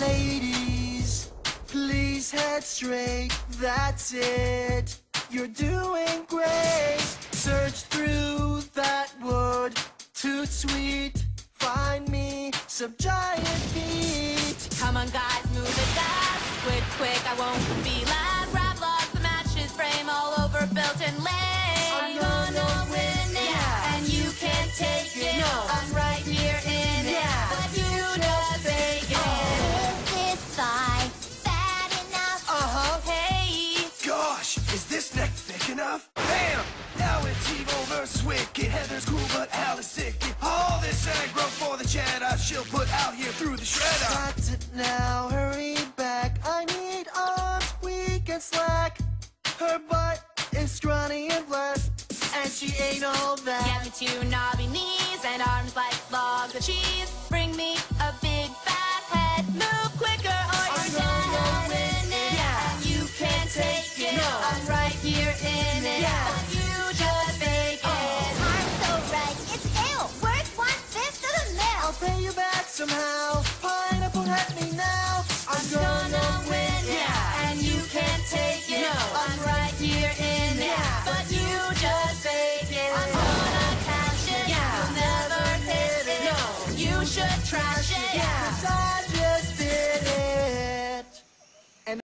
ladies, please head straight. That's it. You're doing great. Search through that wood, too sweet. Find me some giant feet. Come on, guys, move it fast. Quick, quick, I won't be is this neck thick enough? Bam! Now it's Evo versus Wicked. Heather's cool, but Al is sick. All this aggro for the cheddar she'll put out here through the shredder. Got it now, hurry back. I need arms weak and slack. Her butt is scrawny and flat, and she ain't all Get that. me two knobby knees and arms like logs of cheese. somehow. Pineapple at me now. I'm, gonna, win, yeah. And you can't take it. No. I'm right here in yeah. it. But you just fake it. I'm gonna cash it. Yeah. You'll never hit it. No. You should trash it. Yeah.